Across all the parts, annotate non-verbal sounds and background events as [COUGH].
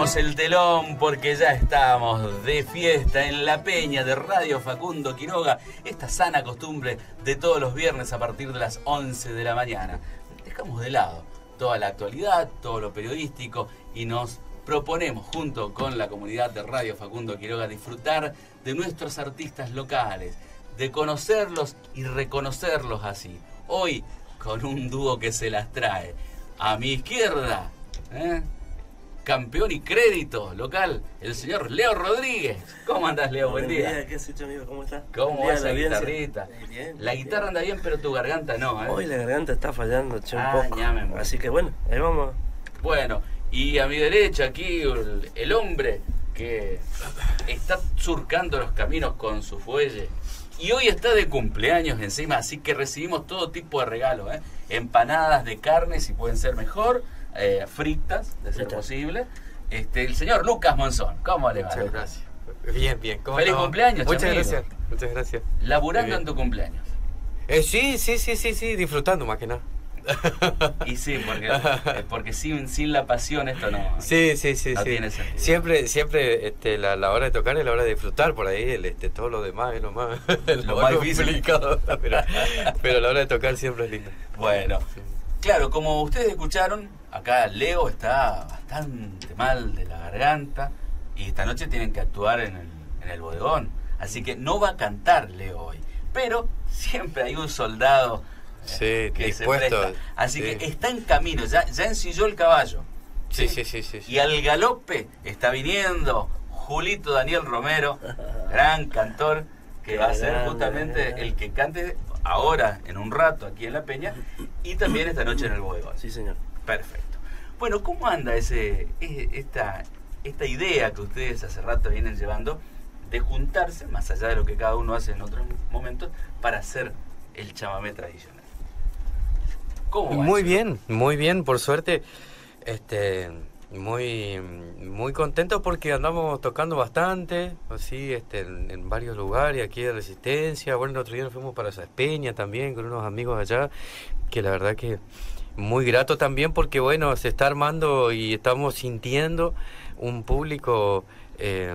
El telón porque ya estamos de fiesta en la peña de Radio Facundo Quiroga, esta sana costumbre de todos los viernes a partir de las 11 de la mañana. Dejamos de lado toda la actualidad, todo lo periodístico y nos proponemos junto con la comunidad de Radio Facundo Quiroga disfrutar de nuestros artistas locales, de conocerlos y reconocerlos así. Hoy con un dúo que se las trae. A mi izquierda, ¿eh? Campeón y crédito local, el señor Leo Rodríguez. ¿Cómo andás, Leo? Buen, día. ¿Qué has hecho, amigo? ¿Cómo estás? ¿Cómo va esa guitarrita? la guitarra anda bien, pero tu garganta no, ¿eh? Hoy la garganta está fallando, che, un ah, poco. Así que bueno, ahí vamos. Bueno, y a mi derecha aquí el, hombre que está surcando los caminos con su fuelle. Y hoy está de cumpleaños encima, así que recibimos todo tipo de regalos, ¿eh? Empanadas de carne, si pueden ser mejor eh, fritas, de ser posible. Este, el señor Lucas Monzón, ¿cómo le va? Muchas gracias. Bien, bien. Feliz cumpleaños, Muchas gracias. Muchas gracias. Laburando en tu cumpleaños. Eh, sí, sí, sí, sí, sí, disfrutando más que nada. [LAUGHS] Y sí, porque, eh, porque sin, sin la pasión esto no, sí, sí, sí, sí. tiene sentido. Siempre, siempre este, la, la, hora de tocar es la hora de disfrutar por ahí, el, este, todo lo demás es lo más, [LAUGHS] lo, más complicado. [LAUGHS] Pero, pero, la hora de tocar siempre es linda. Bueno, claro, como ustedes escucharon, acá Leo está bastante mal de la garganta y esta noche tienen que actuar en el, en el bodegón. Así que no va a cantar Leo hoy. Pero siempre hay un soldado eh, que dispuesto. Se Así que está en camino, ya, ya ensilló el caballo. Sí, sí, sí, sí, Y al galope está viniendo Julito Daniel Romero, gran cantor, que va a ser justamente el que cante ahora, en un rato, aquí en La Peña, y también esta noche en el bodegón. Sí, señor. Perfecto. Bueno, ¿cómo anda ese, esta, esta idea que ustedes hace rato vienen llevando de juntarse, más allá de lo que cada uno hace en otros momentos, para hacer el chamamé tradicional? ¿Cómo muy bien, muy bien, por suerte. Este, muy muy contento porque andamos tocando bastante, así, este, en, varios lugares aquí de Resistencia. Bueno, el otro día nos fuimos para Peña también con unos amigos allá, que la verdad que muy grato también porque bueno, se está armando y estamos sintiendo un público eh,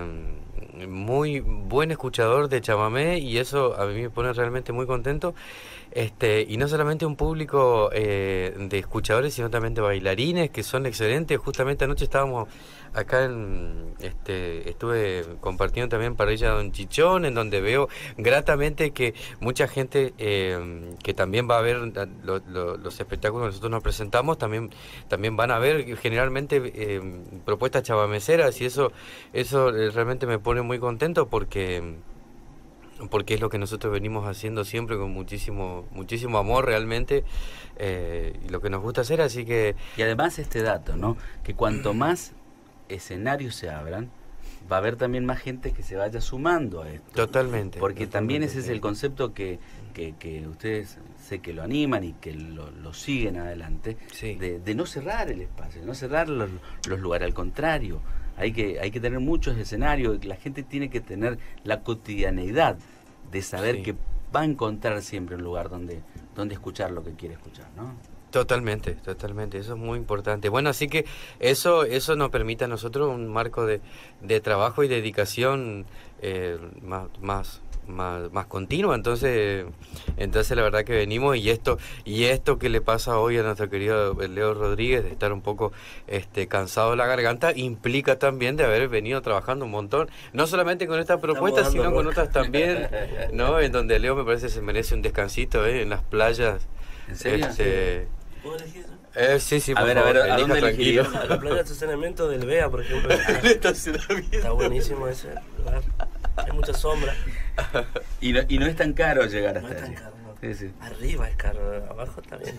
muy buen escuchador de chamamé y eso a mí me pone realmente muy contento. Este, y no solamente un público eh, de escuchadores, sino también de bailarines que son excelentes. Justamente anoche estábamos acá en, este, estuve compartiendo también parrilla Don Chichón, en donde veo gratamente que mucha gente eh, que también va a ver los espectáculos que nosotros nos presentamos, también, también van a ver generalmente eh, propuestas chavameceras y eso, eso realmente me pone muy contento porque porque es lo que nosotros venimos haciendo siempre con muchísimo muchísimo amor realmente eh, y lo que nos gusta hacer así que y además este dato no que cuanto [CLEARS THROAT] más escenarios se abran, va a haber también más gente que se vaya sumando a esto. Totalmente. Porque también ese es el concepto que, que, ustedes sé que lo animan y que lo, siguen adelante, de, no cerrar el espacio, de no cerrar los, lugares, al contrario. Hay que, hay que tener muchos escenarios, la gente tiene que tener la cotidianeidad de saber que va a encontrar siempre un lugar donde, donde escuchar lo que quiere escuchar, ¿no? Totalmente, totalmente, eso es muy importante. Bueno, así que eso eso nos permite a nosotros un marco de, de trabajo y dedicación eh, más, más, más, más continua. Entonces, entonces la verdad que venimos y esto y esto que le pasa hoy a nuestro querido Leo Rodríguez de estar un poco este cansado de la garganta implica también de haber venido trabajando un montón, no solamente con esta propuesta, sino con otras también, ¿no? [LAUGHS] En donde Leo me parece se merece un descansito, ¿eh? En las playas. ¿En serio? Este, ¿Puedo elegir eso? Eh, sí, sí, a ver, favor, a ver, ¿a dónde tranquilo. La playa de estacionamiento del BEA, por ejemplo. [LAUGHS] Está buenísimo ese lugar. Hay mucha sombra. Y no, y no es tan caro llegar hasta no es tan caro, no. Sí, sí. Arriba es caro, abajo también.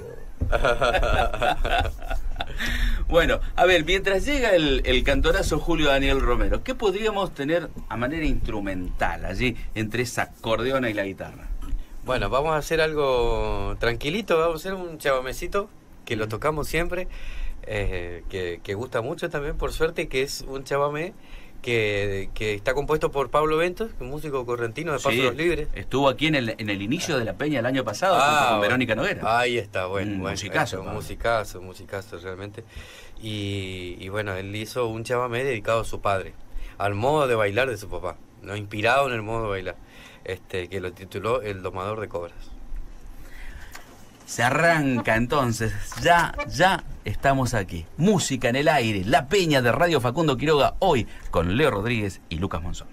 [LAUGHS] bueno, a ver, mientras llega el, el cantorazo Julio Daniel Romero, ¿qué podríamos tener a manera instrumental allí entre esa acordeona y la guitarra? Bueno, vamos a hacer algo tranquilito, vamos a hacer un chabamecito que lo tocamos siempre, eh, que, gusta mucho también, por suerte, que es un chabamé que, que, está compuesto por Pablo Ventos, un músico correntino de Pasos Libres. Estuvo aquí en el, en el inicio de la peña el año pasado ah, con Verónica Noguera. Ahí está, bueno. Un musicazo. Un musicazo, musicazo realmente. Y, y, bueno, él hizo un chamamé dedicado a su padre, al modo de bailar de su papá, ¿no? inspirado en el modo de bailar, este, que lo tituló El domador de cobras. Se arranca entonces, ya, ya estamos aquí. Música en el aire, la peña de Radio Facundo Quiroga, hoy con Leo Rodríguez y Lucas Monzón.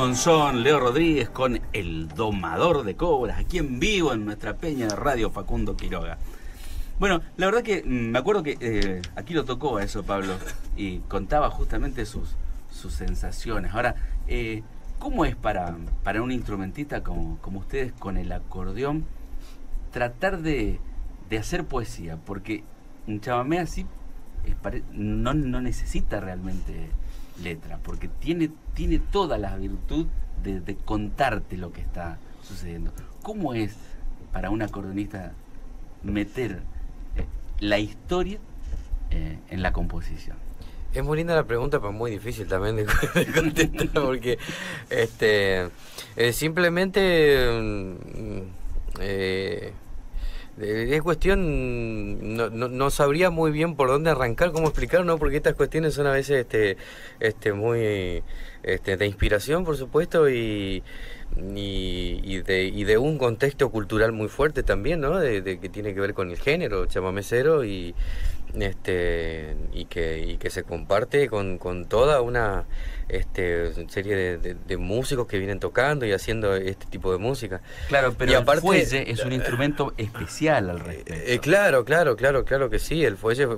Monzón, Leo Rodríguez con El Domador de Cobras, aquí en vivo en nuestra peña de radio Facundo Quiroga. Bueno, la verdad que mm, me acuerdo que eh, aquí lo tocó a eso Pablo y contaba justamente sus, sus sensaciones. Ahora, eh, ¿cómo es para, para un instrumentista como, como ustedes con el acordeón tratar de, de hacer poesía? Porque un chamamé así no, no necesita realmente letra, porque tiene, tiene toda la virtud de, contarte lo que está sucediendo. ¿Cómo es para un acordeonista meter eh, la historia eh, en la composición? Es muy linda la pregunta, pero muy difícil también de, [LAUGHS] contestar, [LAUGHS] porque este eh, simplemente mm, es cuestión, no, no, sabría muy bien por dónde arrancar, cómo explicar, ¿no? Porque estas cuestiones son a veces este, este, muy este, de inspiración, por supuesto, y, y, de, y de un contexto cultural muy fuerte también, ¿no? De, que tiene que ver con el género chamamecero y, este, y, que, y que se comparte con, con toda una este, serie de, músicos que vienen tocando y haciendo este tipo de música. Claro, pero el fuelle es un instrumento especial al eh, respecto. Eh, claro, claro, claro, claro que sí. El fuelle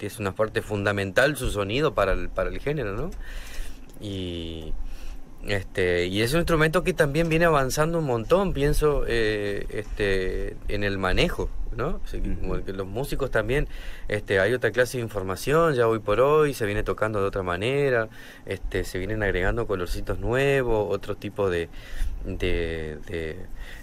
es una parte fundamental su sonido para el, para el género, ¿no? Y este, y es un instrumento que también viene avanzando un montón, pienso, eh, este, en el manejo, ¿no? que los músicos también, este, hay otra clase de información, ya hoy por hoy se viene tocando de otra manera, este, se vienen agregando colorcitos nuevos, otro tipo de, de, de,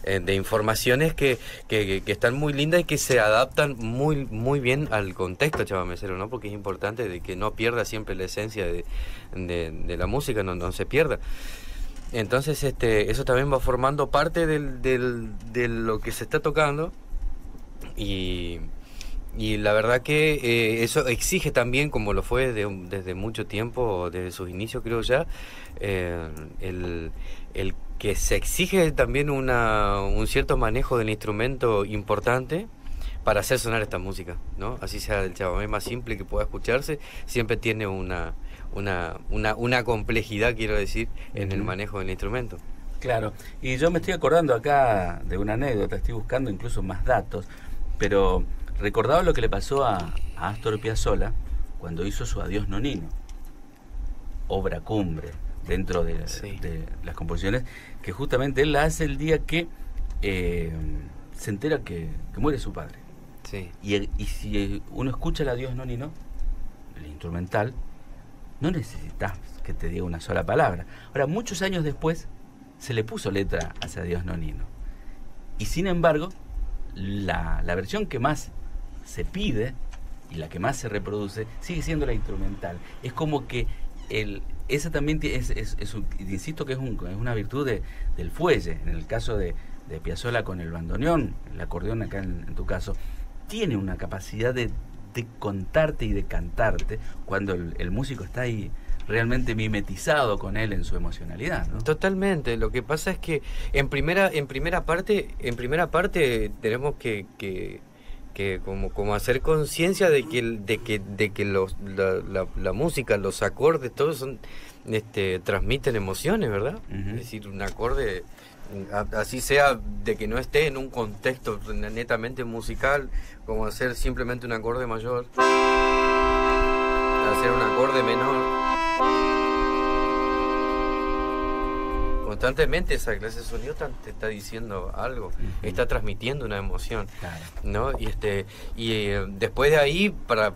eh, informaciones que, que, están muy lindas y que se adaptan muy, muy bien al contexto chavamesero, ¿no? Porque es importante de que no pierda siempre la esencia de, de, la música, no, no se pierda. Entonces, este, eso también va formando parte del, del, de lo que se está tocando y, y la verdad que eh, eso exige también, como lo fue desde mucho tiempo, desde sus inicios creo ya, eh, el, el, que se exige también una, un cierto manejo del instrumento importante para hacer sonar esta música, ¿no? Así sea el chamamé más simple que pueda escucharse, siempre tiene una, una, una, una complejidad, quiero decir, en el manejo del instrumento. Claro, y yo me estoy acordando acá de una anécdota, estoy buscando incluso más datos, pero recordaba lo que le pasó a, Astor Piazzolla cuando hizo su Adiós Nonino, obra cumbre dentro de, las composiciones, que justamente él la hace el día que eh, se entera que, muere su padre. Sí. Y, y, si uno escucha el Adiós Nonino, el instrumental, no necesitas que te diga una sola palabra. Ahora, muchos años después, se le puso letra hacia Dios Nonino. Y sin embargo, la, la versión que más se pide y la que más se reproduce sigue siendo la instrumental. Es como que el, esa también es, es, insisto que es, un, es una virtud de, del fuelle. En el caso de, de Piazzolla con el bandoneón, el acordeón acá en, tu caso, tiene una capacidad de, de, contarte y de cantarte cuando el músico está ahí realmente mimetizado con él en su emocionalidad. Totalmente. Lo que pasa es que en primera, en primera parte, en primera parte tenemos que, que, como, como hacer conciencia de que, de que, de que los, la, música, los acordes, todos son, este, transmiten emociones, ¿verdad? Es decir, un acorde así sea de que no esté en un contexto netamente musical, como hacer simplemente un acorde mayor, hacer un acorde menor, Constantemente esa clase de sonido te está diciendo algo, está transmitiendo una emoción, ¿no? Y este y eh, después de ahí para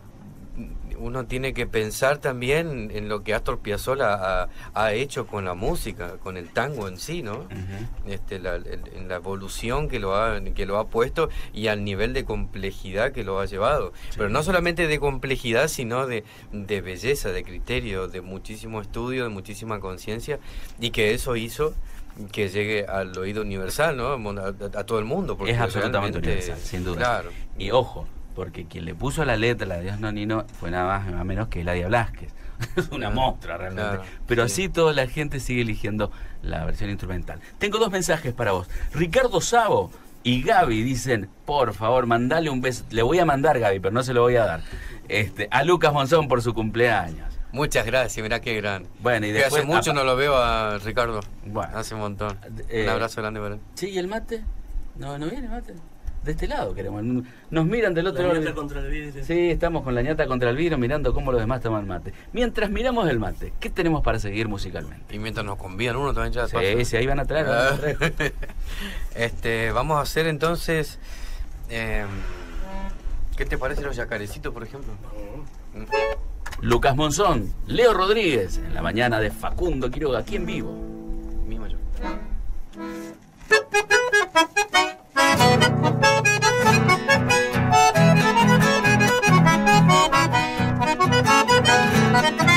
uno tiene que pensar también en lo que Astor Piazzolla ha, hecho con la música, con el tango en sí, ¿no? este, la, en la evolución que lo, ha, que lo ha puesto y al nivel de complejidad que lo ha llevado. Pero no solamente de complejidad, sino de, de belleza, de criterio, de muchísimo estudio, de muchísima conciencia y que eso hizo que llegue al oído universal, ¿no? A, todo el mundo. Porque es absolutamente universal, sin duda. Claro. Y ojo, porque quien le puso la letra, la de Dios Nonino, fue nada más nada menos que Eladia Blasquez. [LAUGHS] es una mostra realmente. Pero así toda la gente sigue eligiendo la versión instrumental. Tengo dos mensajes para vos. Ricardo Sabo y Gaby dicen, por favor, mandale un beso. Le voy a mandar, Gaby, pero no se lo voy a dar. Este, a Lucas Monzón por su cumpleaños. Muchas gracias, mirá qué gran. Bueno, y después, hace mucho no lo veo a Ricardo. Bueno, hace un montón. Eh, un abrazo grande para él. Sí, ¿y el mate? No, no viene el mate de este lado queremos. Nos miran del otro lado. contra el vidrio. Sí, estamos con la ñata contra el vidrio mirando cómo los demás toman mate. Mientras miramos el mate, ¿qué tenemos para seguir musicalmente? Y mientras nos convidan uno también ya Sí, sí, ahí van a traer. Van a traer. [LAUGHS] este, vamos a hacer entonces. Em, ¿Qué te parece los yacarecitos, por ejemplo? Lucas Monzón, Leo Rodríguez, en la mañana de Facundo Quiroga, aquí en vivo. Mismo yo. Thank you.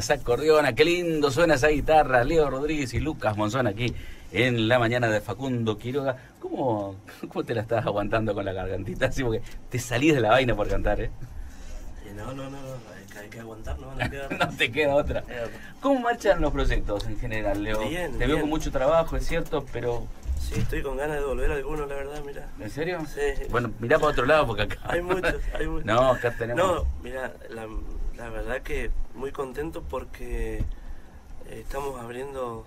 Suena esa acordeona, qué lindo suena esa guitarra. Leo Rodríguez y Lucas Monzón aquí en la mañana de Facundo Quiroga. ¿Cómo, cómo te la estás aguantando con la gargantita? Así porque te salís de la vaina por cantar, ¿eh? No, no, no, no. Hay que aguantar, no, no, [LAUGHS] queda... no te queda otra. ¿Cómo marchan los proyectos en general, Leo? Bien, te veo con mucho trabajo, es cierto, pero Sí, estoy con ganas de volver a alguno, la verdad, mira. ¿En serio? Sí. Bueno, mirá para otro lado porque acá... hay muchos, hay [LAUGHS] muchos. No, acá tenemos... No, mira, la, la verdad que muy contento porque eh, estamos abriendo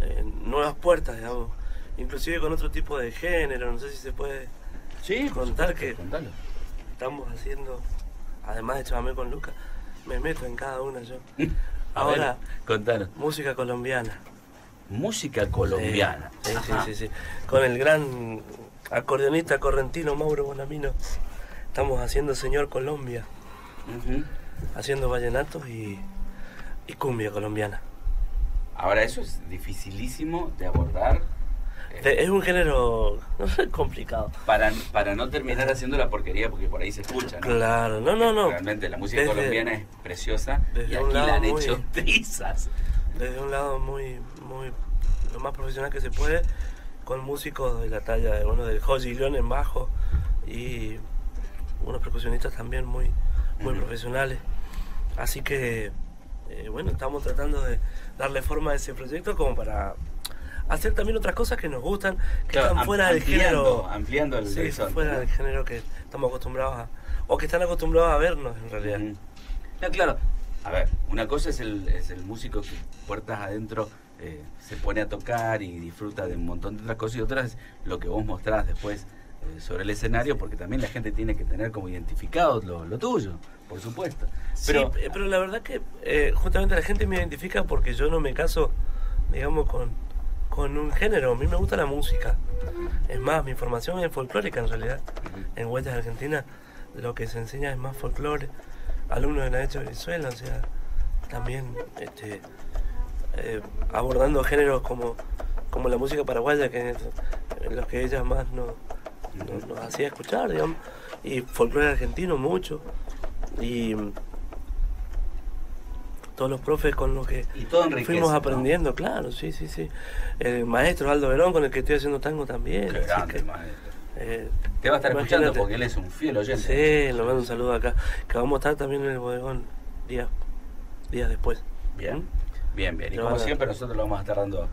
eh, nuevas puertas, digamos. Inclusive con otro tipo de género, no sé si se puede sí, contar que contalo. estamos haciendo, además de chavarme con Lucas, me meto en cada una yo. [LAUGHS] Ahora, contalo. música colombiana música colombiana. Sí, sí, sí, sí, Con el gran acordeonista correntino Mauro Bonamino estamos haciendo Señor Colombia, haciendo vallenatos y, y, cumbia colombiana. Ahora eso es dificilísimo de abordar. es un género [LAUGHS] complicado. Para, para no terminar haciendo la porquería, porque por ahí se escucha, ¿no? Claro, no, no, no. Realmente la música colombiana es preciosa y aquí la han hecho [LAUGHS] trizas. Desde un lado muy, muy lo más profesional que se puede, con músicos de la talla de uno del Joji León en bajo y unos percusionistas también muy, muy profesionales. Así que, eh, bueno, estamos tratando de darle forma a ese proyecto como para hacer también otras cosas que nos gustan, que están fuera del género. Ampliando el sí, fuera del género que estamos acostumbrados a. o que están acostumbrados a vernos en realidad. No, claro. A ver, una cosa es el, es el músico que puertas adentro eh, se pone a tocar y disfruta de un montón de otras cosas y otras lo que vos mostrás después eh, sobre el escenario, porque también la gente tiene que tener como identificado lo, tuyo, por supuesto. Pero, eh, pero la verdad que justamente la gente me identifica porque yo no me caso, digamos, con, con un género. A mí me gusta la música. Es más, mi formación es folclórica en realidad. En Huellas Argentina lo que se enseña es más folclore. Alumnos de la hecho de Venezuela, o sea, también este, eh, abordando géneros como, como la música paraguaya, que es los que ella más nos, nos, hacía escuchar, digamos, y folclore argentino mucho, y todos los profes con los que fuimos aprendiendo, claro, sí, sí, sí. El maestro Aldo Verón, con el que estoy haciendo tango también. Qué grande, maestro. Eh, Te va a estar escuchando porque él es un fiel oyente. Sí, lo mando un saludo acá. Que vamos a estar también en el bodegón días, días después. Bien. Bien, bien. Y como siempre, nosotros lo vamos a estar dando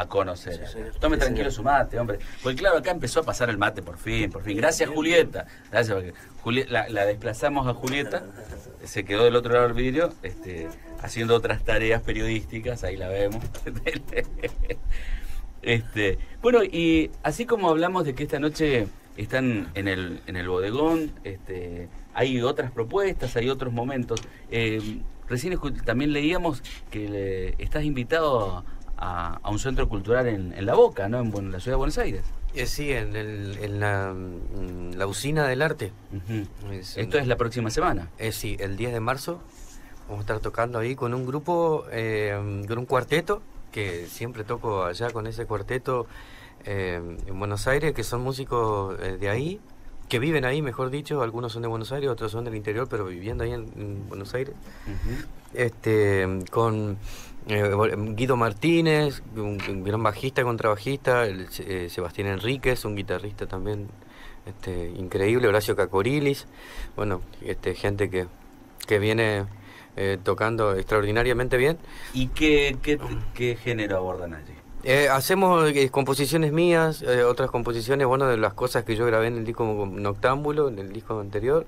a, conocer. Tome tranquilo su mate, hombre. Porque claro, acá empezó a pasar el mate por fin, por fin. Gracias, Julieta. Gracias, porque la, desplazamos a Julieta, [LAUGHS] se quedó del otro lado del vidrio, este, haciendo otras tareas periodísticas, ahí la vemos. [LAUGHS] este, bueno, y así como hablamos de que esta noche están en el, en el bodegón, este, hay otras propuestas, hay otros momentos. Eh, Recién también leíamos que estás invitado a, un centro cultural en, La Boca, ¿no? En, la ciudad de Buenos Aires. Eh, sí, en, en la, mm, la, usina del arte. Esto es la próxima semana. Eh, sí, el 10 de marzo. Vamos a estar tocando ahí con un grupo, eh, con un cuarteto, que siempre toco allá con ese cuarteto en Buenos Aires, que son músicos de ahí, que viven ahí, mejor dicho, algunos son de Buenos Aires, otros son del interior, pero viviendo ahí en, Buenos Aires, este, con eh, Guido Martínez, un, gran bajista, contrabajista, eh, Sebastián Enríquez, un guitarrista también este, increíble, Horacio Cacorilis, bueno, este, gente que, que viene eh, tocando extraordinariamente bien. ¿Y qué, qué, qué género abordan allí? Eh, hacemos eh, composiciones mías, otras composiciones, bueno, de las cosas que yo grabé en el disco Noctámbulo, en el disco anterior,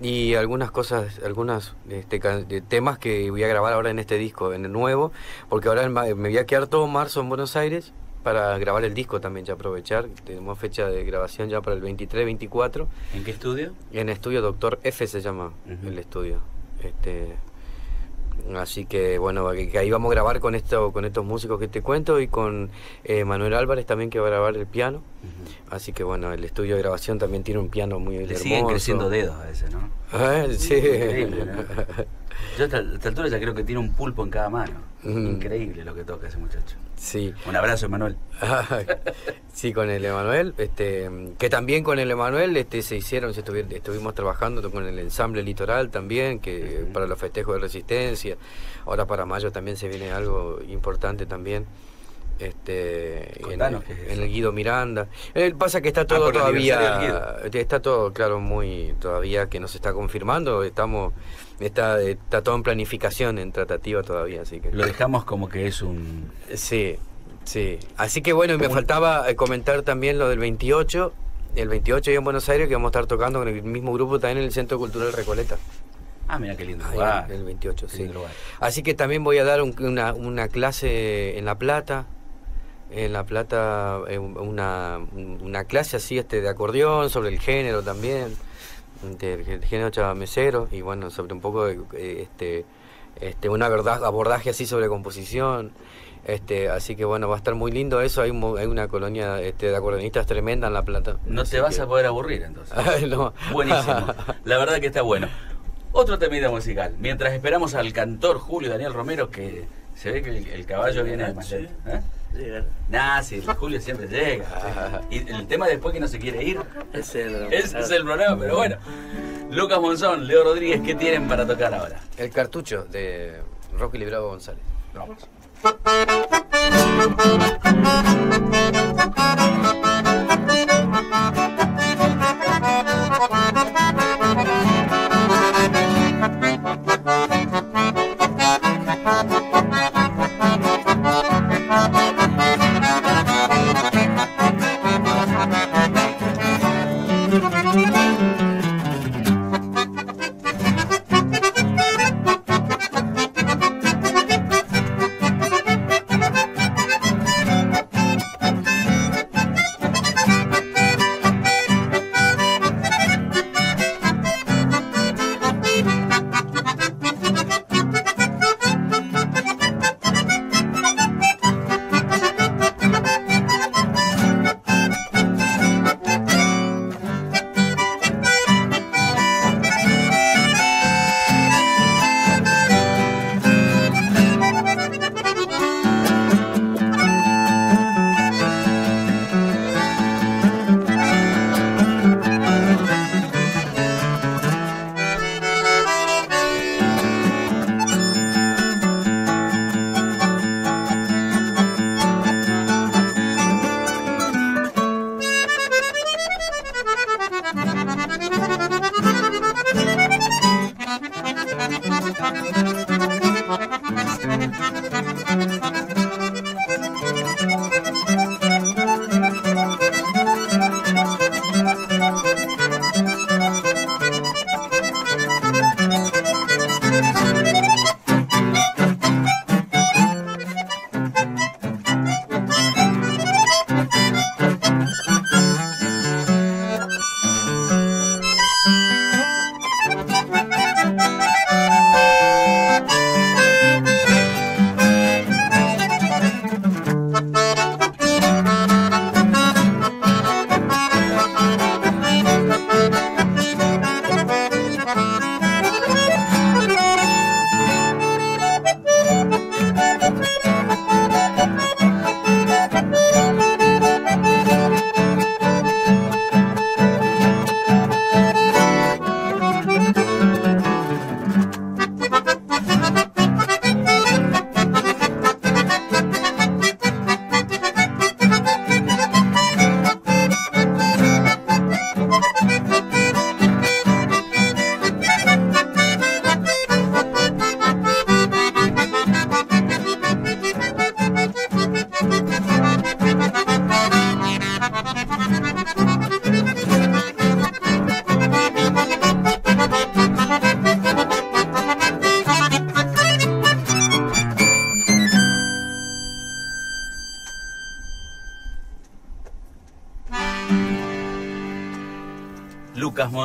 y algunas cosas, algunas este, temas que voy a grabar ahora en este disco, en el nuevo, porque ahora me voy a quedar todo marzo en Buenos Aires para grabar el disco también, ya aprovechar. Tenemos fecha de grabación ya para el 23-24. ¿En qué estudio? En estudio Doctor F se llama el estudio. Este, Así que bueno, que, ahí vamos a grabar con esto, con estos músicos que te cuento y con eh, Manuel Álvarez también que va a grabar el piano. Así que bueno, el estudio de grabación también tiene un piano muy Le siguen creciendo dedos a veces, ¿no? sí. Yo a esta, altura ya creo que tiene un pulpo en cada mano. Increíble lo que toca ese muchacho. Sí. Un abrazo, Emanuel. sí, con el Emanuel, este, que también con el Emanuel este, se hicieron, estuvimos trabajando con el ensamble litoral también, que para los festejos de resistencia. Ahora para mayo también se viene algo importante también este en, el Guido Miranda. El pasa que está ah, todo todavía está todo claro muy todavía que nos está confirmando. Estamos está está todo en planificación en tratativa todavía así que lo dejamos como que es un sí sí. Así que bueno me faltaba eh, comentar también lo del 28 el 28 en Buenos Aires que vamos a estar tocando con el mismo grupo también en el Centro Cultural Recoleta. Ah, mira qué lindo lugar. El 28, sí. Así que también voy a dar una, una clase en La Plata, en La Plata eh, una, una clase así este de acordeón sobre el género también, del género chavamesero y bueno, sobre un poco de, eh, este, este, verdad, abordaje así sobre composición. Este, así que bueno, va a estar muy lindo eso. Hay, hay una colonia este, de acordeonistas tremenda en La Plata. No te vas a poder aburrir entonces. [LAUGHS] Buenísimo. [LAUGHS] La verdad que está bueno. Otro temida musical. Mientras esperamos al cantor Julio Daniel Romero, que se ve que el, caballo viene más lento. Nah, sí, Julio siempre llega. [LAUGHS] Y el tema después que no se quiere ir. Ese es el problema, pero bueno. Lucas Monzón, Leo Rodríguez, ¿qué tienen para tocar ahora? El cartucho de Rocky Librado González. Vamos.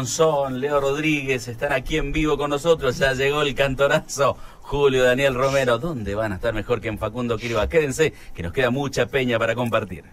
Monzón, Leo Rodríguez, están aquí en vivo con nosotros. Ya llegó el cantorazo Julio Daniel Romero. ¿Dónde van a estar mejor que en Facundo Quiroga? Quédense, que nos queda mucha peña para compartir.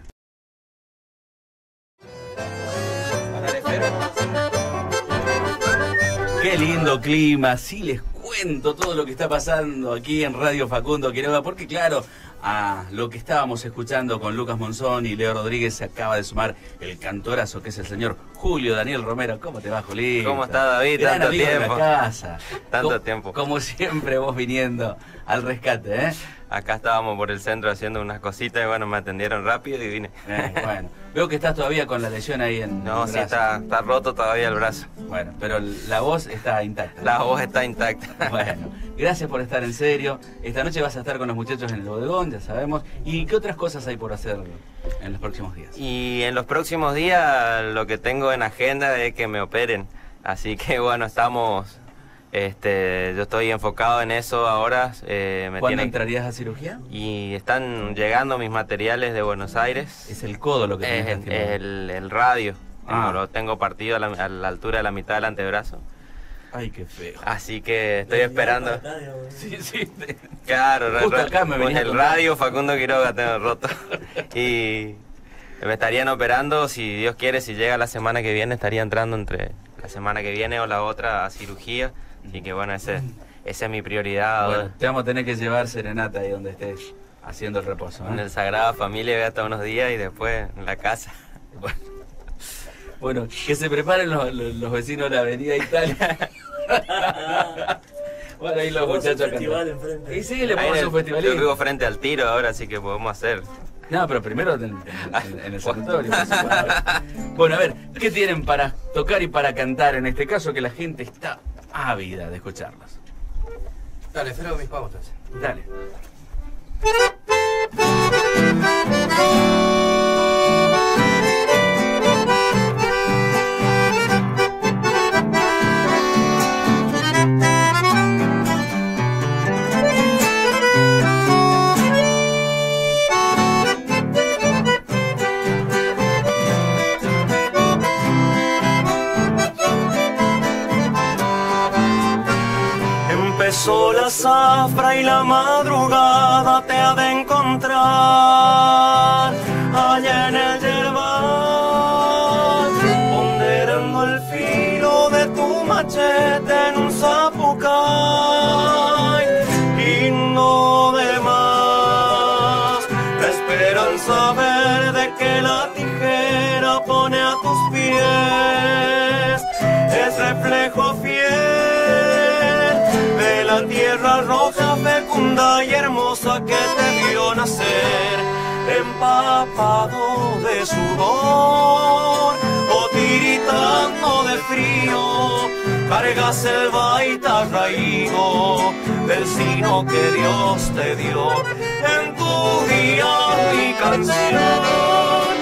Qué lindo clima, sí les cuento todo lo que está pasando aquí en Radio Facundo Quiroga, porque claro, a lo que estábamos escuchando con Lucas Monzón y Leo Rodríguez se acaba de sumar el cantorazo que es el señor Julio Daniel Romero. ¿Cómo te va, Julio? ¿Cómo está David? Tanto tiempo. casa. Tanto tiempo. Como siempre vos viniendo al rescate, ¿eh? Acá estábamos por el centro haciendo unas cositas y bueno, me atendieron rápido y vine. Eh, bueno, veo que estás todavía con la lesión ahí en No, sí, está, está roto todavía el brazo. Bueno, pero la voz está intacta. La voz está intacta. bueno, gracias por estar en serio. Esta noche vas a estar con los muchachos en el bodegón, ya sabemos. ¿Y qué otras cosas hay por hacer en los próximos días? Y en los próximos días lo que tengo en agenda es que me operen. Así que bueno, estamos este, yo estoy enfocado en eso ahora. Eh, ¿Cuándo entrarías a cirugía? Y están llegando mis materiales de Buenos Aires. Es el codo lo que es el, el, radio. Ah. Lo tengo partido a la, altura de la mitad del antebrazo. Ay, qué feo. Así que estoy esperando. sí, sí. Claro, el radio Facundo Quiroga tengo roto. [LAUGHS] y me estarían operando, si Dios quiere, si llega la semana que viene, estaría entrando entre la semana que viene o la otra a cirugía. Y que bueno, ese, esa es mi prioridad. Bueno, te vamos a tener que llevar serenata ahí donde estés haciendo el reposo. En el Sagrada Familia voy hasta unos días y después en la casa. [LAUGHS] Bueno, que se preparen los, vecinos de la Avenida Italia. [LAUGHS] bueno, ahí los muchachos acá. Y sí, le ponemos un festival. Yo vivo frente al tiro ahora, así que podemos hacer. No, pero primero en, el sanatorio. [LAUGHS] bueno, a ver, ¿qué tienen para tocar y para cantar en este caso que la gente está ávida de escucharlos. Dale, espero mis pavos Dale. La zafra y la madrugada te ha de encontrar fecunda y hermosa que te vio nacer, empapado de sudor o tiritando de frío, cargas el baita raído del sino que Dios te dio. En tu día mi canción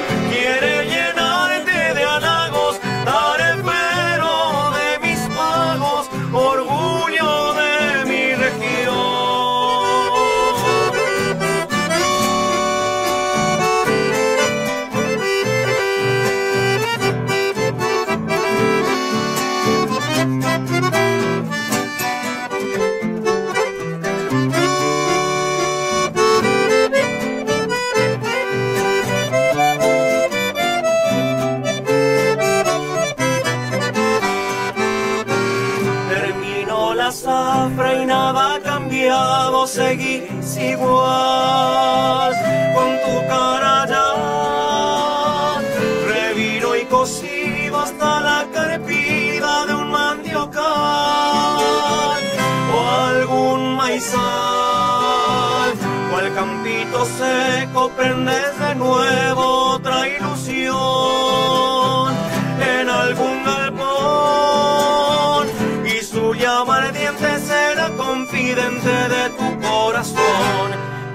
seguís igual con tu cara ya reviro y cocido hasta la carpida de un mandiocal o algún maizal o el campito seco prendes de nuevo otra ilusión en algún galpón y su llama ardiente será confidente de tu.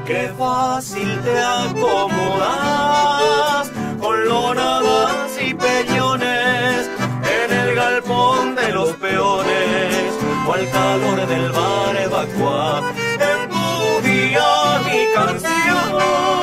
Qué fácil te acomodas con lonadas y peñones en el galpón de los peones o al calor del bar evacuar. En tu día mi canción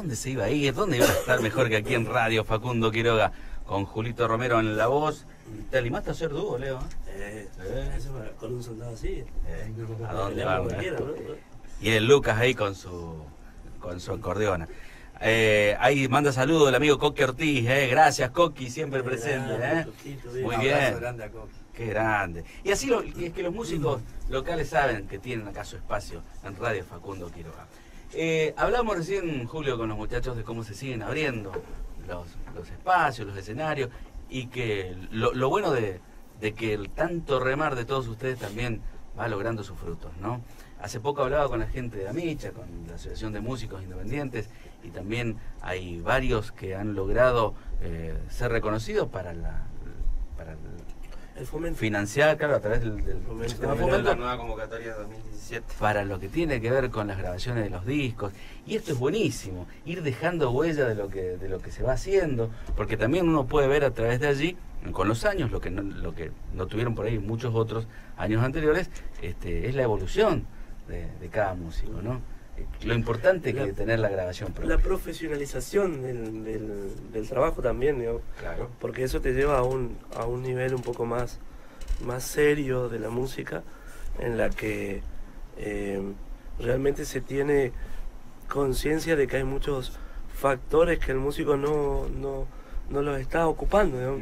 dónde se iba a ir, dónde iba a estar mejor que aquí en Radio Facundo Quiroga, con Julito Romero en la voz. ¿Te animaste a hacer dúo, Leo? Eh, eh. Eso con un soldado así. Eh, ¿A dónde va? Y el Lucas ahí con su, con su acordeona. Eh, ahí manda saludos el amigo Coqui Ortiz, eh. gracias Coqui, siempre presente. Eh. Muy bien. Qué grande. Y así lo, es que los músicos locales saben que tienen acá su espacio en Radio Facundo Quiroga. Eh, hablamos recién, Julio, con los muchachos de cómo se siguen abriendo los, espacios, los escenarios, y que lo, bueno de, que el tanto remar de todos ustedes también va logrando sus frutos, ¿no? Hace poco hablaba con la gente de Amicha, con la Asociación de Músicos Independientes, y también hay varios que han logrado eh, ser reconocidos para la, para financiar, claro, a través del, del La nueva convocatoria 2017. Para lo que tiene que ver con las grabaciones de los discos. Y esto es buenísimo, ir dejando huella de lo que, de lo que se va haciendo, porque también uno puede ver a través de allí, con los años, lo que no, lo que no tuvieron por ahí muchos otros años anteriores, este, es la evolución de, de cada músico, ¿no? Lo importante que tener la grabación La profesionalización del, trabajo también, claro. porque eso te lleva a un, a un nivel un poco más, más serio de la música, en la que eh, realmente se tiene conciencia de que hay muchos factores que el músico no, no, no los está ocupando,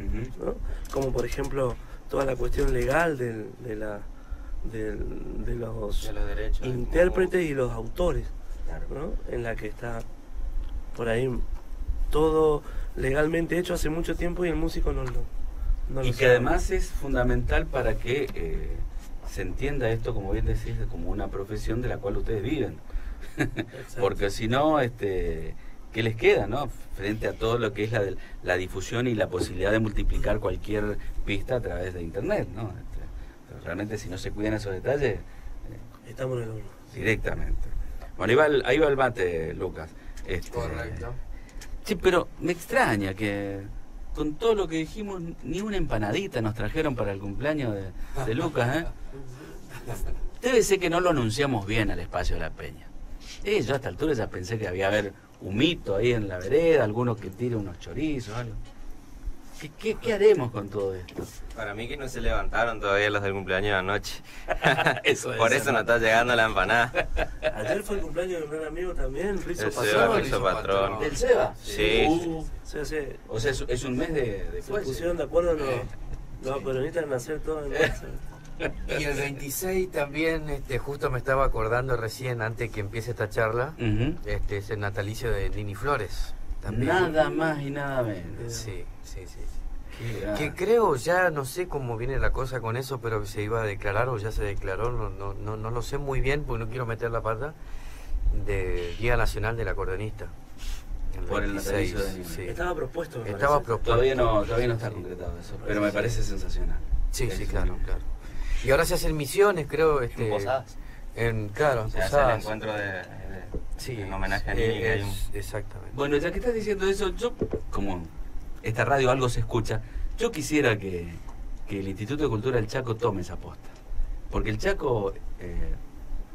como por ejemplo toda la cuestión legal de la de, los, intérpretes y los autores, en la que está por ahí todo legalmente hecho hace mucho tiempo y el músico no lo... No y que además es fundamental para que eh, se entienda esto, como bien decís, como una profesión de la cual ustedes viven. [LAUGHS] Porque si no, este, ¿qué les queda, no? Frente a todo lo que es la, la difusión y la posibilidad de multiplicar cualquier pista a través de Internet, ¿no? Realmente si no se cuidan esos detalles... Eh, Estamos en el Directamente. Bueno, ahí va el, ahí va el mate, Lucas. Este, Correcto. Sí, pero me extraña que con todo lo que dijimos, ni una empanadita nos trajeron para el cumpleaños de, Lucas, ¿eh? Debe ser que no lo anunciamos bien al espacio de la peña. Eh, yo a esta altura ya pensé que había haber humito ahí en la vereda, alguno que tire unos chorizos, algo. ¿Qué, haremos con todo esto? Para mí que no se levantaron todavía los del cumpleaños de anoche. [LAUGHS] Por eso no está llegando la empanada. Ayer fue el cumpleaños de un gran amigo también, Rizo Patrón. Patrón. ¿Del Seba? Sí. Uh, sí, sí. O sea, es, un mes de, de Se pusieron de acuerdo los, los peronistas en hacer todo en Y el 26 también, este, justo me estaba acordando recién, antes que empiece esta charla, este es el natalicio de Nini Flores. Nada más y nada menos. Sí, sí, sí. Que creo, ya no sé cómo viene la cosa con eso, pero se iba a declarar o ya se declaró, no, no, no, no lo sé muy bien porque no quiero meter la pata, de Día Nacional del Acordeonista. Por el sí. Estaba propuesto. Estaba propuesto. Todavía no, todavía no está concretado eso, pero me parece sensacional. Sí, sí, claro, claro. Y ahora se hacen misiones, creo. Este, en posadas. En, claro, en se hace el encuentro de, sí, en homenaje a Nini. Exactamente. Bueno, ya que estás diciendo eso, yo, como esta radio algo se escucha, yo quisiera que, el Instituto de Cultura del Chaco tome esa aposta. Porque el Chaco, eh,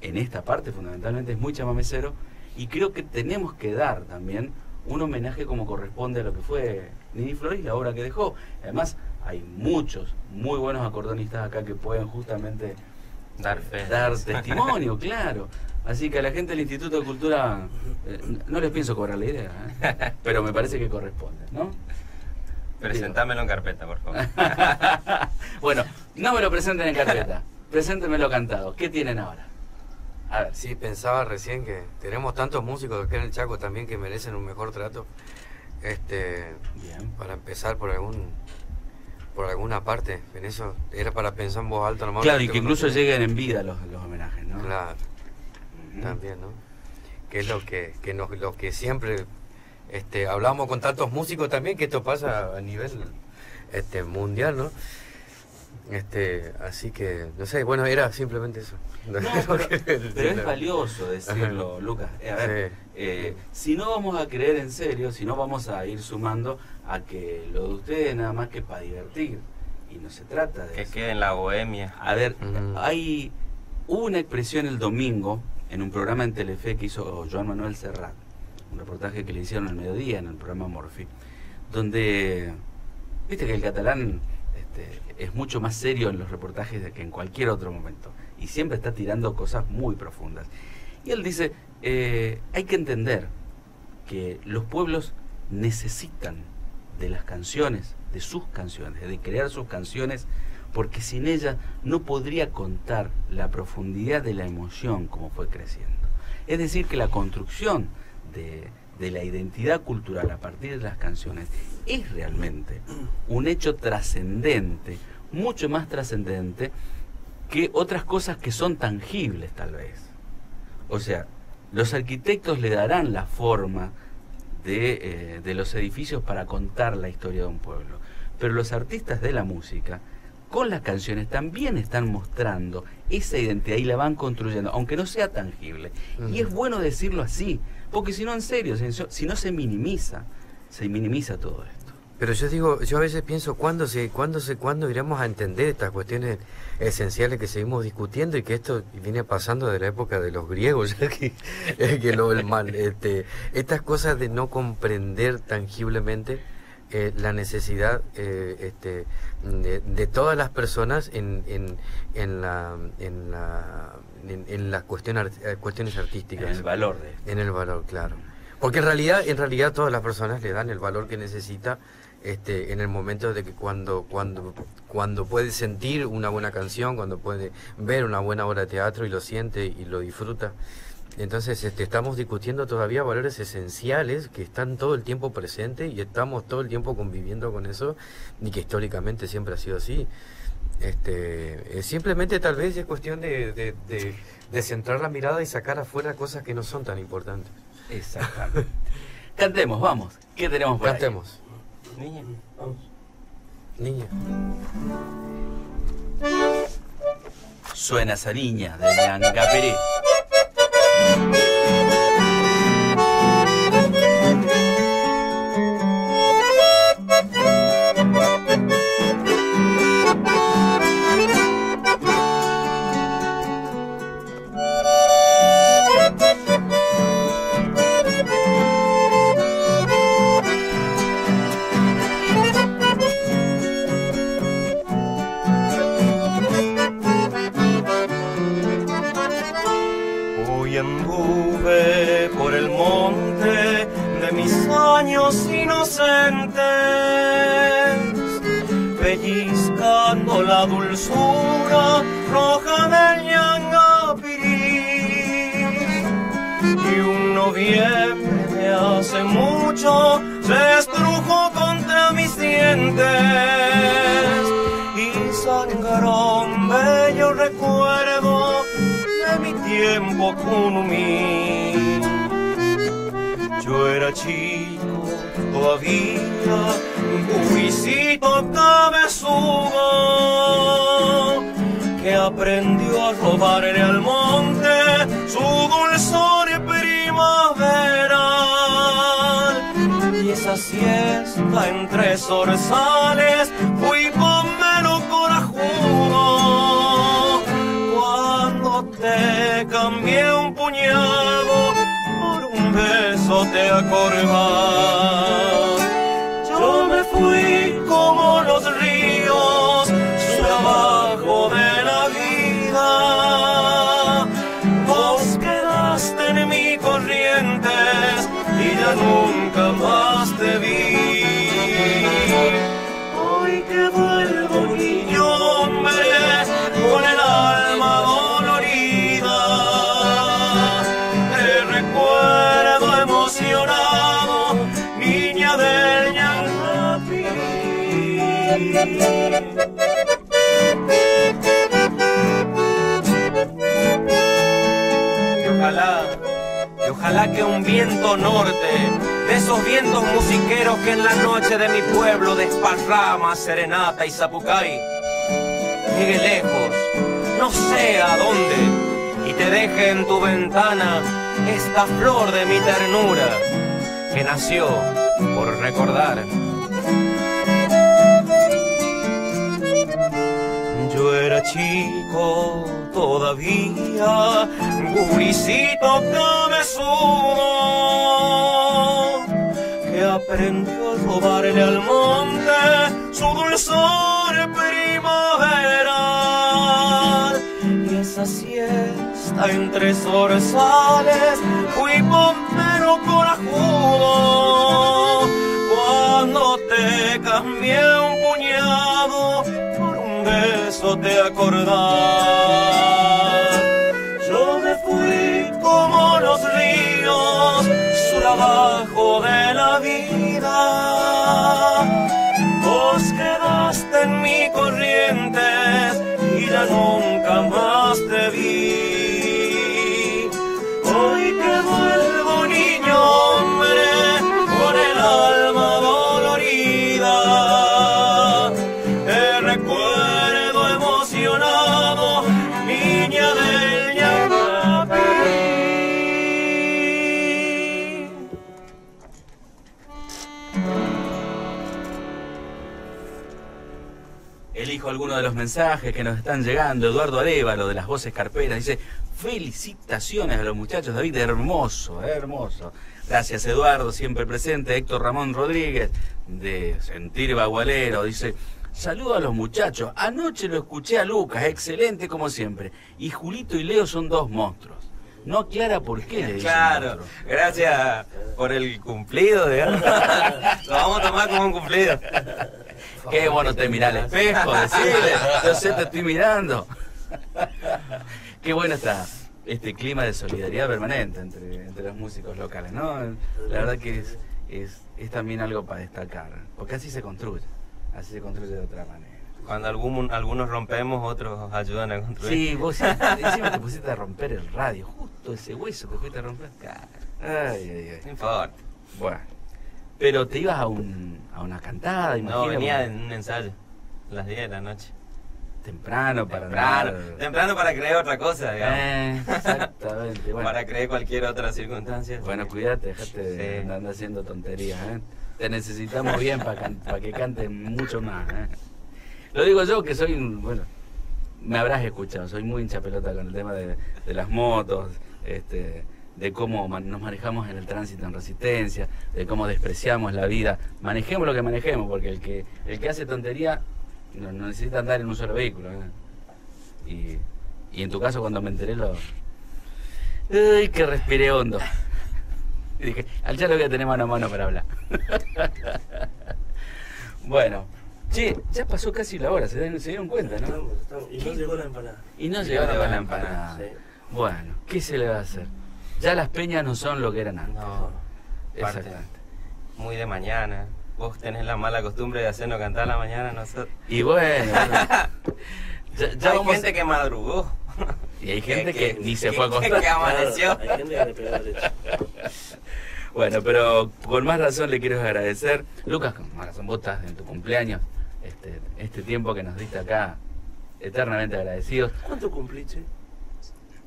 en esta parte fundamentalmente, es muy chamamecero y creo que tenemos que dar también un homenaje como corresponde a lo que fue Nini Flores y la obra que dejó. Además, hay muchos muy buenos acordonistas acá que pueden justamente dar, fe. dar [LAUGHS] testimonio, claro. Así que a la gente del Instituto de Cultura eh, no les pienso cobrar la idea, ¿eh? [LAUGHS] pero me parece que corresponde, ¿no? Presentámelo en carpeta, por favor. [LAUGHS] bueno, no me lo presenten en carpeta, preséntemelo cantado. ¿Qué tienen ahora? A ver. Sí, pensaba recién que tenemos tantos músicos que en el Chaco también que merecen un mejor trato. Este, Bien. Para empezar por algún por alguna parte, en eso era para pensar en voz alta nomás. Claro, y que incluso lleguen en vida los, los homenajes, ¿no? Claro también, ¿no? Que es lo que, que nos, lo que siempre este, hablamos con tantos músicos también, que esto pasa a nivel este, mundial, ¿no? Este, así que, no sé, bueno, era simplemente eso. [LAUGHS] pero, es valioso decirlo, Lucas. Eh, a ver, eh, si no vamos a creer en serio, si no vamos a ir sumando a que lo de ustedes es nada más que para divertir. Y no se trata de que eso. quede en la bohemia. A ver, hay una expresión el domingo en un programa en Telefe que hizo Joan Manuel Serrat, un reportaje que le hicieron al mediodía en el programa Morphy, donde, viste que el catalán este, es mucho más serio en los reportajes que en cualquier otro momento, y siempre está tirando cosas muy profundas. Y él dice, eh, hay que entender que los pueblos necesitan de las canciones, de sus canciones, de crear sus canciones, porque sin ella no podría contar la profundidad de la emoción como fue creciendo. Es decir, que la construcción de, de la identidad cultural a partir de las canciones es realmente un hecho trascendente, mucho más trascendente que otras cosas que son tangibles tal vez. O sea, los arquitectos le darán la forma de, eh, de, los edificios para contar la historia de un pueblo, pero los artistas de la música con las canciones también están mostrando esa identidad y la van construyendo, aunque no sea tangible. Y es bueno decirlo así, porque si no, en serio, si no se minimiza, se minimiza todo esto. Pero yo digo, yo a veces pienso, ¿cuándo, se, cuándo, se, ¿cuándo iremos a entender estas cuestiones esenciales que seguimos discutiendo y que esto viene pasando de la época de los griegos, ya que, [LAUGHS] lo, el mal, este, estas cosas de no comprender tangiblemente eh, la necesidad eh, este, de, todas las personas en la, en, la, en, las cuestiones, eh, cuestiones artísticas. En el valor de En el valor, claro. Porque en realidad, en realidad todas las personas le dan el valor que necesita este, en el momento de que cuando, cuando, cuando puede sentir una buena canción, cuando puede ver una buena obra de teatro y lo siente y lo disfruta. Entonces este, estamos discutiendo todavía valores esenciales que están todo el tiempo presentes y estamos todo el tiempo conviviendo con eso y que históricamente siempre ha sido así. Este, eh, simplemente tal vez es cuestión de, de, centrar la mirada y sacar afuera cosas que no son tan importantes. Exactamente. [LAUGHS] Cantemos, vamos. ¿Qué tenemos por Cantemos. Niña, vamos. Niña. Suena esa niña de Blanca Pérez. la dulzura roja del ñangapirí. Y un noviembre de hace mucho se estrujó contra mis dientes y sangraron bello recuerdo de mi tiempo con mí. Yo era chico todavía, un buicito cabezudo, que aprendió a robarle al monte su dulzor primaveral. Y esa siesta entre zorzales fui menos corajudo, cuando te cambié un puñado beso te acordás. Yo me fui como los ríos, abajo de la vida. Vos quedaste en mi corrientes y ya nunca ojalá que un viento norte, de esos vientos musiqueros que en la noche de mi pueblo desparrama serenata y zapucay, llegue lejos, no sé a dónde, y te deje en tu ventana esta flor de mi ternura que nació por recordar. Yo era chico todavía, guricito cabezudo aprendió a robarle al monte su dulzor primaveral. Y esa siesta entre zorzales fui bombero corajudo cuando te cambié un te acordás. Yo me fui como los ríos sur abajo de la vida. Vos quedaste en mi corriente y ya nunca los mensajes que nos están llegando. Eduardo Arevalo, de las voces carperas, dice: Felicitaciones a los muchachos, David, hermoso, hermoso. Gracias, Eduardo, siempre presente. Héctor Ramón Rodríguez, de Sentir Bagualero, dice: Saludo a los muchachos. Anoche lo escuché a Lucas, excelente como siempre. Y Julito y Leo son dos monstruos. No aclara por qué le Claro, gracias por el cumplido, digamos. [LAUGHS] Lo vamos a tomar como un cumplido. Qué bueno te mira al espejo, decirle, yo sé, te estoy mirando. [LAUGHS] Qué bueno está este clima de solidaridad permanente entre, entre los músicos locales, ¿no? La verdad que es, es, es también algo para destacar, porque así se construye, así se construye de otra manera. Cuando algún, algunos rompemos, otros ayudan a construir. Sí, vos [LAUGHS] encima te pusiste a romper el radio, justo ese hueso que fuiste a romper. Ay, ay, ay. No importa. Bueno, pero te ibas a, un, a una cantada, imagino. No, venía en un ensayo. A las 10 de la noche. temprano para Temprano. andar- Temprano para creer otra cosa, digamos. Eh, exactamente. [LAUGHS] Bueno, Para creer cualquier otra circunstancia. bueno cuídate, dejate de Sí. andar andar haciendo tonterías. ¿eh? Te necesitamos bien para que canten mucho más. ¿eh? Lo digo yo que soy, un- bueno, me habrás escuchado, soy muy hincha pelota con el tema de, de las motos, este, de cómo nos manejamos en el tránsito en resistencia, de cómo despreciamos la vida. Manejemos lo que manejemos, porque el que, el que hace tontería no, no necesita andar en un solo vehículo. ¿eh? Y, y en tu caso, cuando me enteré, lo. ¡Ay, que respiré hondo! [LAUGHS] Y dije, al ya lo voy a tener mano a mano para hablar. [LAUGHS] bueno, che, ya pasó casi la hora, se, dieron cuenta, ¿no? Estamos, estamos. Y no llegó la empanada. Y no llegó la la empanada. empanada, Sí. Bueno, ¿qué se le va a hacer? Ya las peñas no son lo que eran antes. No, parte. Exactamente. muy de mañana. Vos tenés la mala costumbre de hacernos cantar a la mañana nosotros. Y bueno, [LAUGHS] bueno. ya, ya Hay vamos gente que madrugó. Y hay gente que, [LAUGHS] ni se que- fue a acostar. que amaneció. Claro, hay gente que le. [LAUGHS] Bueno, pero con más razón le quiero agradecer. Lucas, con más razón, vos estás en tu cumpleaños. Este, este tiempo que nos diste acá, eternamente agradecidos. ¿Cuánto cumplí, che?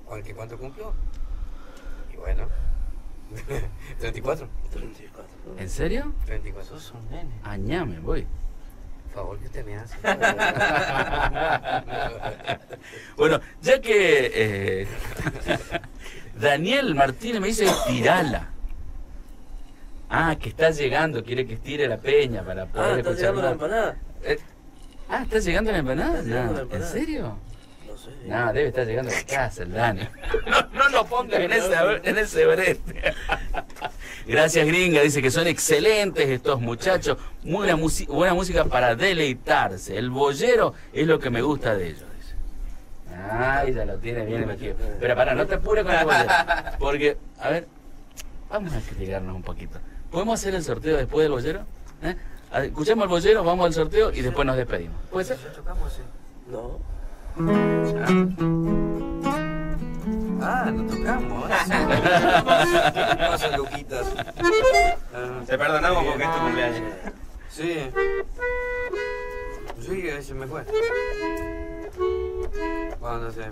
¿Cuánto, cuánto cumplió? Bueno, [LAUGHS] 34. 34. ¿En serio? 34. Sos un nene. Añame, voy. Por favor, que usted me hace. [LAUGHS] Bueno, ya que eh, [LAUGHS] Daniel Martínez me dice tirala. Ah, que está llegando, quiere que estire la peña para poder Ah, ¿está escuchar llegando la empanada? Eh, ah, ¿está llegando la empanada? Está llegando la empanada. ¿En serio? No sé. No, debe estar llegando a casa el Dani. No, no lo pongas en ese, en ese brete. Gracias, gringa. Dice que son excelentes estos muchachos. Buena, musi- buena música para deleitarse. El bollero es lo que me gusta de ellos. Dice. Ay, ya lo tiene bien metido. Pero para, no te apures con el bollero. Porque, a ver, vamos a criticarnos un poquito. ¿Podemos hacer el sorteo después del bollero? ¿Eh? Escuchamos el bollero, vamos al sorteo y después nos despedimos. ¿Puede ser? No. Ah, ah, no tocamos. ¿Qué [LAUGHS] pasa, Luquitas? Te perdonamos porque es tu cumpleaños. Sí. Sí, que se me fue. Bueno, no sé.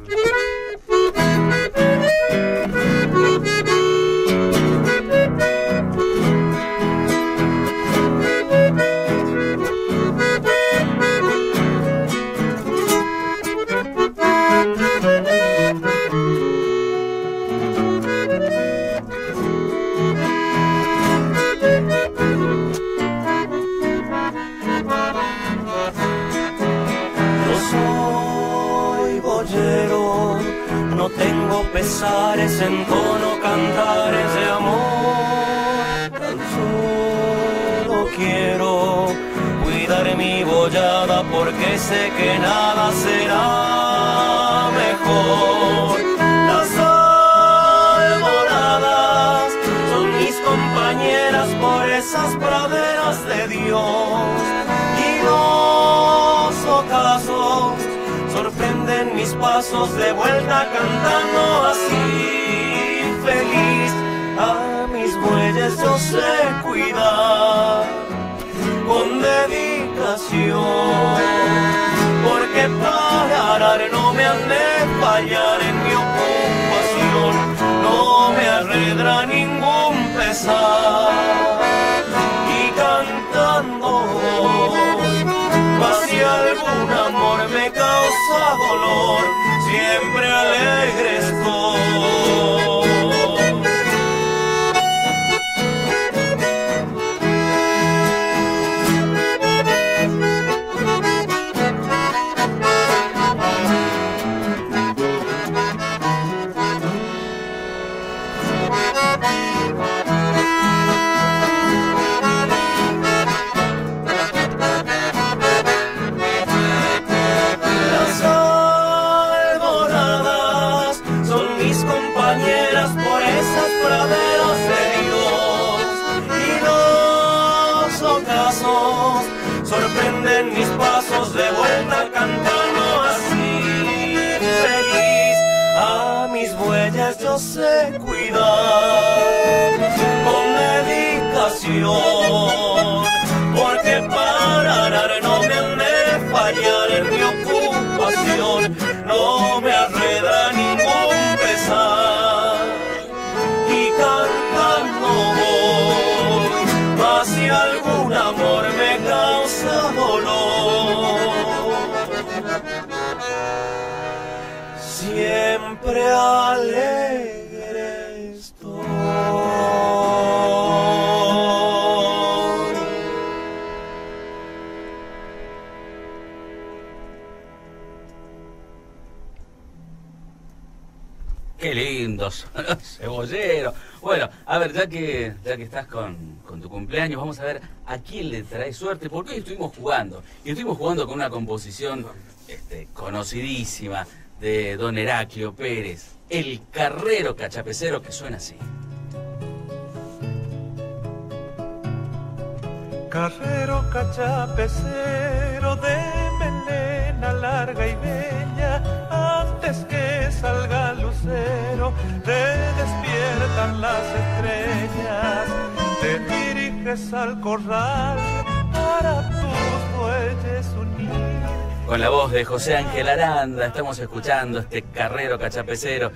No tengo pesares en tono cantares de amor. Tan solo quiero cuidar mi bollada porque sé que nada será mejor. Las almoradas son mis compañeras por esas praderas de Dios pasos de vuelta cantando así feliz. A mis bueyes yo sé cuidar con dedicación, porque para arar no me han de fallar en mi ocupación, no me arredra ningún pesar. Y cantando, mas si algún amor me causa siempre alegre estoy. Yo sé cuidar con dedicación porque para no me de fallar en mi ocupación, no me arredra ningún pesar. Y cantando voy, mas si algún amor me causa dolor, siempre alegre estoy. Qué lindos, cebollero. Bueno, a ver, ya que, ya que estás con, con tu cumpleaños, vamos a ver a quién le trae suerte, porque hoy estuvimos jugando. Y estuvimos jugando con una composición este, conocidísima de don Heraclio Pérez, el carrero cachapecero que suena así. Carrero cachapecero de melena larga y bella, antes que salga lucero, te despiertan las estrellas, te diriges al corral para tus bueyes unir. Con la voz de José Ángel Aranda, estamos escuchando este carrero cachapecero.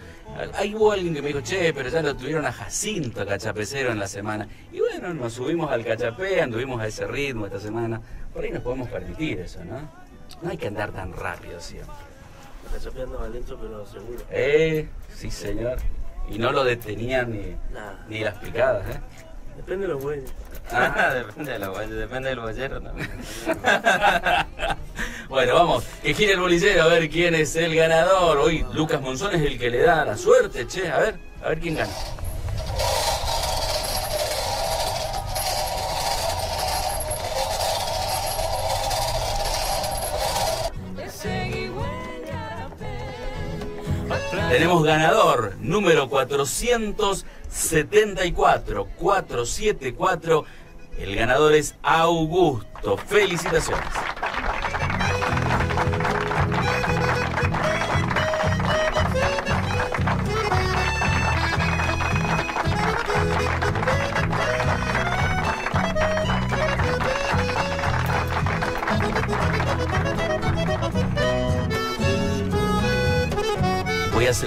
Ahí hubo alguien que me dijo, che, pero ya lo tuvieron a Jacinto cachapecero en la semana. Y bueno, nos subimos al cachapé, anduvimos a ese ritmo esta semana. Por ahí nos podemos permitir eso, ¿no? No hay que andar tan rápido siempre. Está chapeando adentro, pero seguro. Eh, sí señor. Y no lo detenían ni, ni las picadas, ¿eh? Depende de los bueyes. Ah, depende, de la boy- depende del boyero también. [LAUGHS] Bueno, vamos, que gire el bolillero a ver quién es el ganador. Hoy Lucas Monzón es el que le da la suerte, che. A ver, a ver quién gana. Tenemos ganador, número 474, 474. El ganador es Augusto. Felicitaciones.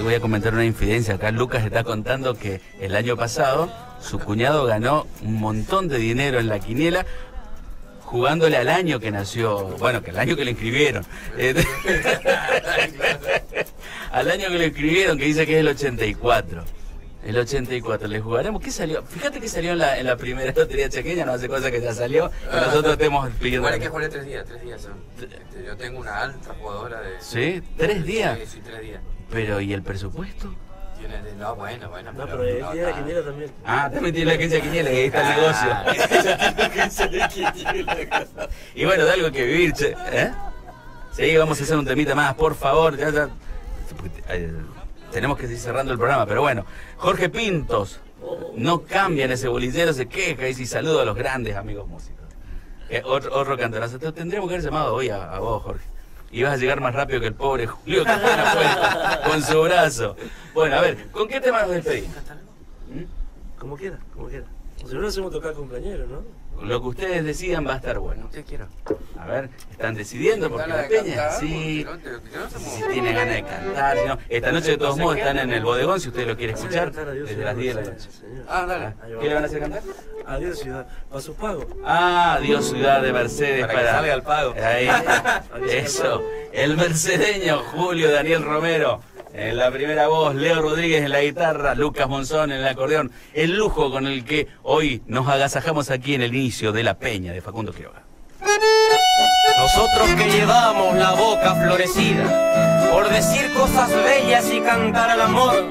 Voy a, comentar una infidencia. Acá Lucas está contando que el año pasado su cuñado ganó un montón de dinero en la quiniela jugándole al año que nació, bueno, que el año que le inscribieron. Eh, [LAUGHS] al año que le inscribieron, que dice que es el 84. El 84, le jugaremos. ¿Qué salió? Fíjate que salió en la, en la primera lotería chequeña, no hace cosa que ya salió. Y [LAUGHS] nosotros estemos pidiendo. Bueno, que jugar tres días, tres días son. Este, yo tengo una alta jugadora de. ¿Sí? ¿Tres días? Sí, sí, tres días. Pero, ¿y el presupuesto? Tiene de- No, bueno, bueno. No, pero de Quiniela también. Ah, también tiene la agencia Quiniela, que ahí está el negocio. [LAUGHS] y bueno, de algo que vivir, che. ¿Eh? Sí, vamos a hacer un temita más, por favor. Ya, ya. Tenemos que ir cerrando el programa, pero bueno. Jorge Pintos, no cambia en ese bolillero, se queja y si saluda a los grandes amigos músicos. Eh, otro, otro cantorazo. Te tendríamos que haber llamado hoy a, a vos, Jorge. Y vas a llegar más rápido que el pobre Julio que está en la puerta, con su brazo. Bueno, a ver, ¿con qué tema nos despedimos? ¿Mm? Como quiera, como quiera. Si no hacemos tocar compañeros, ¿no? Lo que ustedes decidan va a estar bueno. Usted quiera. A ver, ¿están decidiendo? Porque la peña, sí, si tiene ganas de cantar. si no. Esta noche de todos modos están en el bodegón, si usted lo quiere escuchar, desde las 10 de la noche. Ah, dale. Va. ¿Qué le van a hacer cantar? Adiós, ciudad. A sus pagos. Ah, Dios Ciudad de Mercedes Para que salga el pago. Ahí, [LAUGHS] eso. El mercedeño Julio Daniel Romero. En la primera voz, Leo Rodríguez en la guitarra, Lucas Monzón en el acordeón. El lujo con el que hoy nos agasajamos aquí en el inicio de la peña de Facundo Quiroga. Nosotros que llevamos la boca florecida por decir cosas bellas y cantar al amor.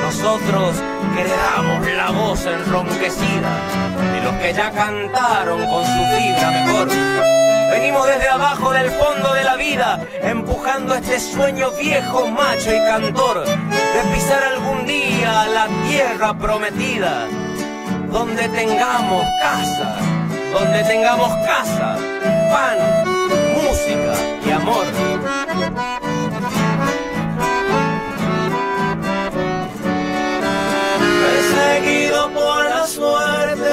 Nosotros que le damos la voz enronquecida de los que ya cantaron con su fibra mejor. Venimos desde abajo del fondo de la vida, empujando este sueño viejo, macho y cantor, de pisar algún día la tierra prometida, donde tengamos casa, donde tengamos casa, pan, música y amor. Perseguido por la suerte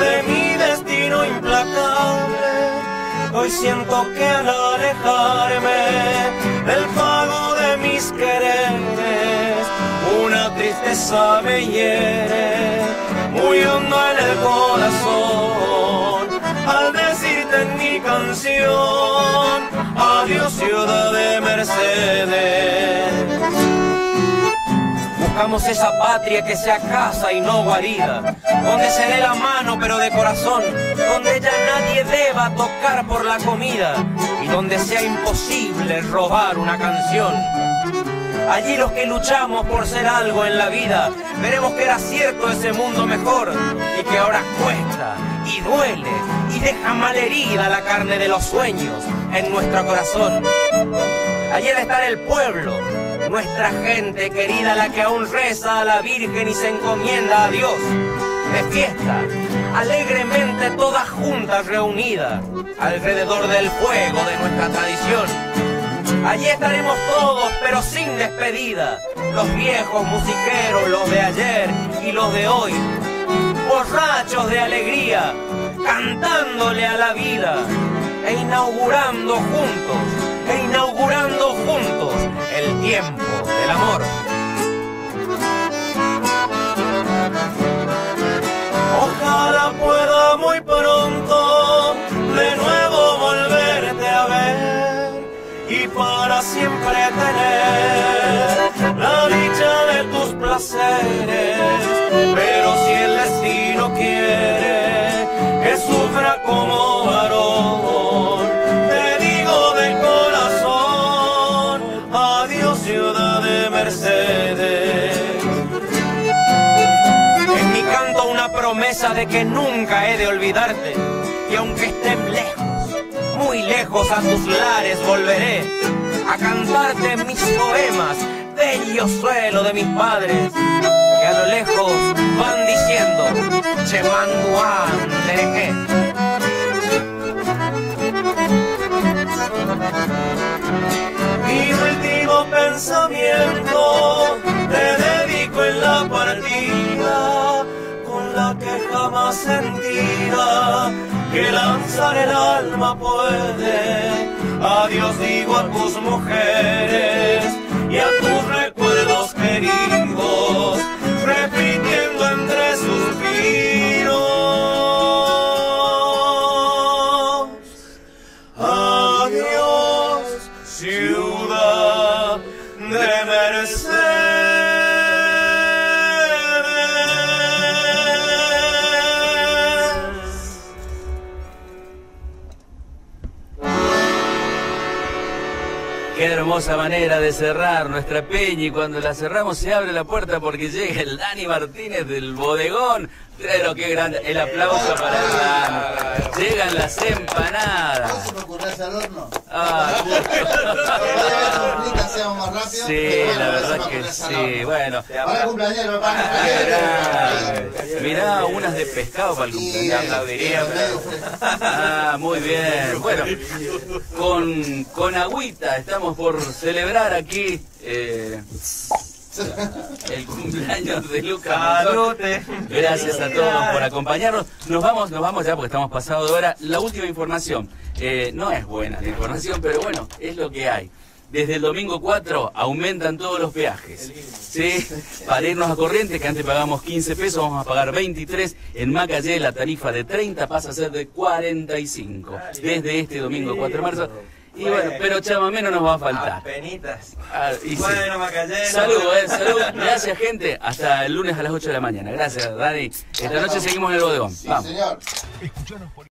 de mi destino implacable, hoy siento que al alejarme del pago de mis quereres, una tristeza me hiere muy hondo en el corazón. Al decirte en mi canción adiós ciudad de Mercedes Buscamos esa patria que sea casa y no guarida, donde se dé la mano pero de corazón, donde ya nadie deba tocar por la comida y donde sea imposible robar una canción. Allí los que luchamos por ser algo en la vida, veremos que era cierto ese mundo mejor y que ahora cuesta y duele y deja malherida la carne de los sueños en nuestro corazón. Allí debe estar el pueblo, nuestra gente querida, la que aún reza a la Virgen y se encomienda a Dios. De fiesta, alegremente todas juntas reunidas alrededor del fuego de nuestra tradición. Allí estaremos todos, pero sin despedida, los viejos musiqueros, los de ayer y los de hoy, borrachos de alegría, cantándole a la vida e inaugurando juntos, e inaugurando juntos el tiempo del amor. Ojalá pueda muy pronto de nuevo volverte a ver y para siempre tener la dicha de tus placeres. Pero si el destino quiere que sufra como varón, de que nunca he de olvidarte. Y aunque estén lejos, muy lejos a tus lares volveré a cantarte mis poemas, bello suelo de mis padres que a lo lejos van diciendo Chemanduan Dereje. Mi último pensamiento te dedico en la partida que jamás sentida que lanzar el alma puede. Adiós digo a tus mujeres y a tus recuerdos queridos, repitiendo entre hermosa manera de cerrar nuestra peña y cuando la cerramos se abre la puerta porque llega el Dani Martínez del bodegón. Pero qué grande, el aplauso para. Llegan las empanadas. ¿Cómo se me al horno? Ah, [LAUGHS] Hacemos más rápido. sí, la verdad que sí. Bueno, Para el cumpleañero, para el Mirá, cumpleañero. unas de pescado para el fresco. Ah, muy bien. Bueno, con, con agüita estamos por celebrar aquí eh, [LAUGHS] el cumpleaños de Lucas. Salute. Gracias a todos por acompañarnos. Nos vamos, nos vamos ya porque estamos pasados de hora. La última información. eh, no es buena la información, pero bueno, es lo que hay. Desde el domingo 4 aumentan todos los peajes. ¿sí? Para irnos a Corrientes, que antes pagamos 15 pesos, vamos a pagar 23. En Macayé la tarifa de 30 pasa a ser de 45. Desde este domingo 4 de marzo. Y bueno, pero chamamé no nos va a faltar. Penitas. Ah, y sí. Bueno, Macayeno. Salud, eh, salud. Gracias, gente. Hasta el lunes a las 8 de la mañana. Gracias, Dani. Esta noche seguimos en el bodegón. Sí, Vamos. señor.